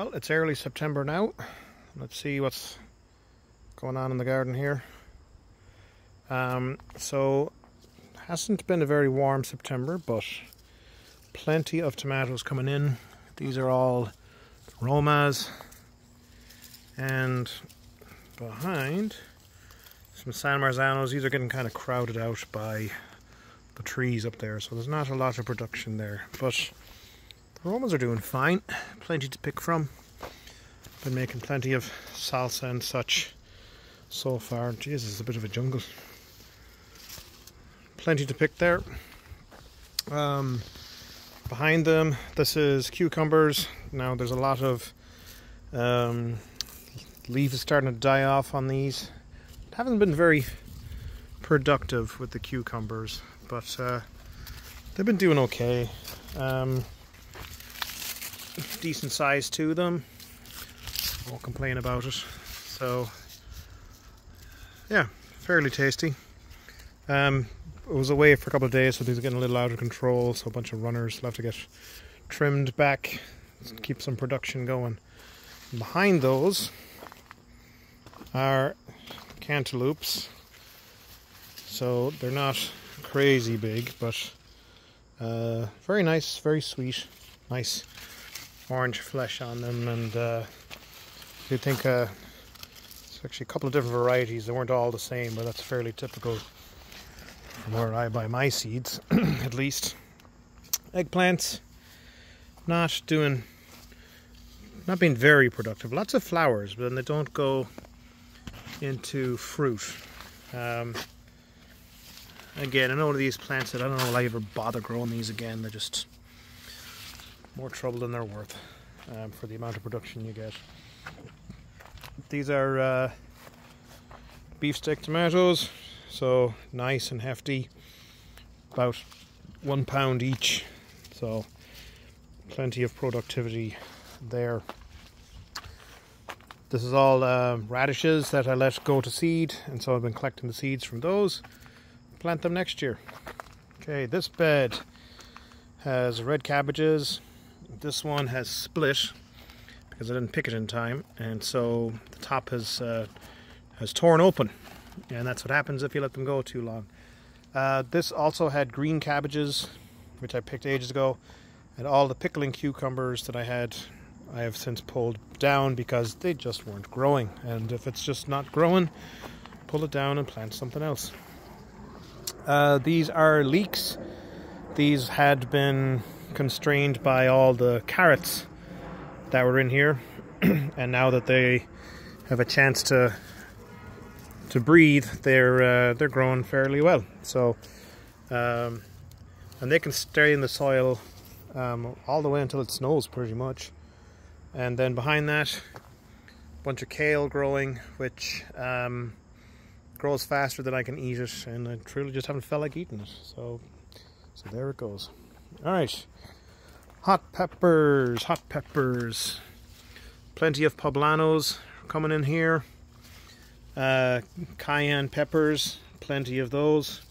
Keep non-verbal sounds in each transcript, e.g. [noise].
Well, it's early September now. Let's see what's going on in the garden here. Um, so, hasn't been a very warm September, but plenty of tomatoes coming in. These are all Romas, and behind some San Marzanos. These are getting kind of crowded out by the trees up there, so there's not a lot of production there. But the Romas are doing fine, plenty to pick from. Been making plenty of salsa and such so far. Jesus, a bit of a jungle. Plenty to pick there. Um, behind them, this is cucumbers. Now there's a lot of um, leaves starting to die off on these. Haven't been very productive with the cucumbers, but uh, they've been doing okay. Um, decent size to them. Won't complain about it. So, yeah, fairly tasty. Um, it was away for a couple of days, so these are getting a little out of control. So a bunch of runners have to get trimmed back, to keep some production going. Behind those are cantaloupes. So they're not crazy big, but uh, very nice, very sweet, nice orange flesh on them. And uh, you think uh, it's actually a couple of different varieties. They weren't all the same, but that's fairly typical from where I buy my seeds, [clears throat] at least. Eggplants, not doing, not being very productive. Lots of flowers, but then they don't go into fruit. Um, again, I know these plants that I don't know will I ever bother growing these again. They're just more trouble than they're worth um, for the amount of production you get. These are uh, beefsteak tomatoes, so nice and hefty, about one pound each. So plenty of productivity there. This is all uh, radishes that I let go to seed, and so I've been collecting the seeds from those. Plant them next year. Okay, this bed has red cabbages. This one has split because I didn't pick it in time, and so the top has uh, has torn open, and that's what happens if you let them go too long. Uh, this also had green cabbages, which I picked ages ago, and all the pickling cucumbers that I had I have since pulled down because they just weren't growing. And if it's just not growing, pull it down and plant something else. Uh, these are leeks. These had been constrained by all the carrots that were in here, [clears throat] and now that they have a chance to to breathe, they're uh, they're growing fairly well. So, um, and they can stay in the soil um, all the way until it snows, pretty much. And then behind that a bunch of kale growing which um, grows faster than I can eat it. And I truly just haven't felt like eating it. So so there it goes all right. Hot peppers hot peppers. Plenty of poblanos coming in here. Uh, cayenne peppers plenty of those.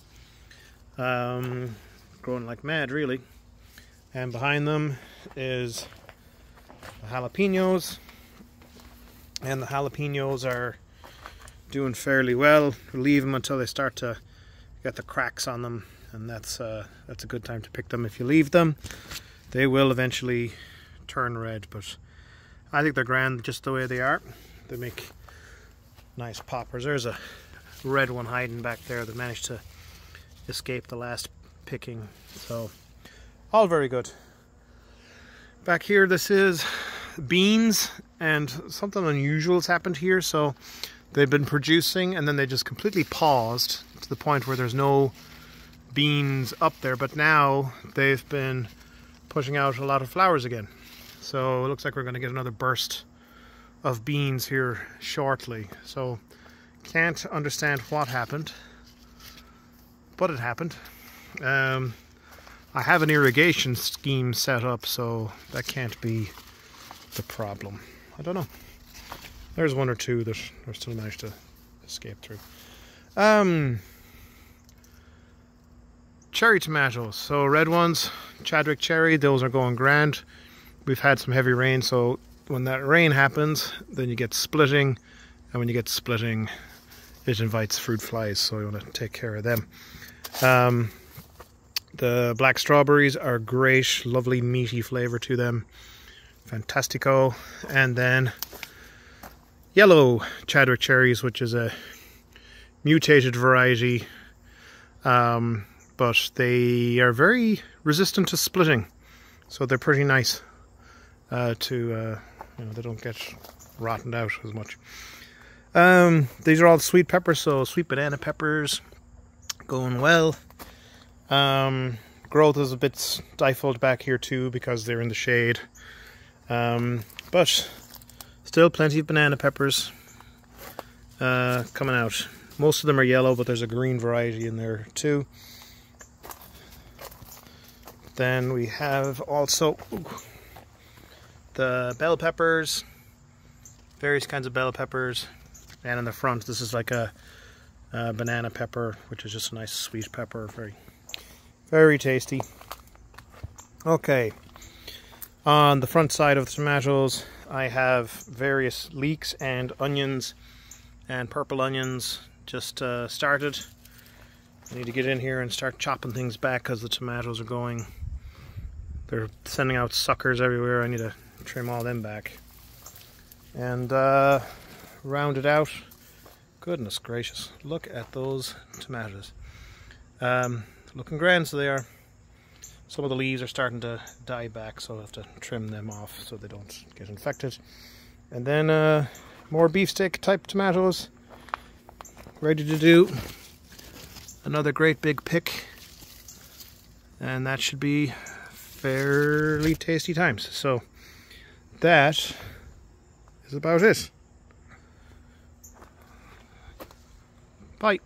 Um, growing like mad really. And behind them is the jalapenos. And the jalapenos are doing fairly well. Leave them until they start to get the cracks on them and that's uh, that's a good time to pick them. If you leave them they will eventually turn red but I think they're grand just the way they are. They make nice poppers. There's a red one hiding back there that managed to escape the last picking so all very good. Back here this is beans and something unusual has happened here. So they've been producing and then they just completely paused to the point where there's no beans up there but now they've been pushing out a lot of flowers again so it looks like we're going to get another burst of beans here shortly so can't understand what happened but it happened um, I have an irrigation scheme set up, so that can't be the problem. I don't know. There's one or two that are still managed to escape through. Um, cherry tomatoes. So red ones, Chadwick cherry, those are going grand. We've had some heavy rain, so when that rain happens, then you get splitting, and when you get splitting, it invites fruit flies, so you want to take care of them. Um, the black strawberries are great, lovely meaty flavour to them. Fantastico. And then yellow Chadwick cherries, which is a mutated variety, um, but they are very resistant to splitting, so they're pretty nice uh, to, uh, you know, they don't get rotted out as much. Um, these are all sweet peppers, so sweet banana peppers going well. Um, growth is a bit stifled back here too because they're in the shade. Um, but still plenty of banana peppers uh, coming out. Most of them are yellow, but there's a green variety in there too. Then we have also the bell peppers, various kinds of bell peppers. And in the front, this is like a, a banana pepper, which is just a nice sweet pepper. Very, very tasty. Okay. On the front side of the tomatoes, I have various leeks and onions and purple onions just uh, started. I need to get in here and start chopping things back because the tomatoes are going. They're sending out suckers everywhere. I need to trim all them back. And uh, round it out. Goodness gracious, look at those tomatoes. Um, looking grand, so they are. Some of the leaves are starting to die back, so I'll have to trim them off so they don't get infected. And then uh, more beefsteak type tomatoes. Ready to do another great big pick. And that should be fairly tasty times. So that is about it. Bye.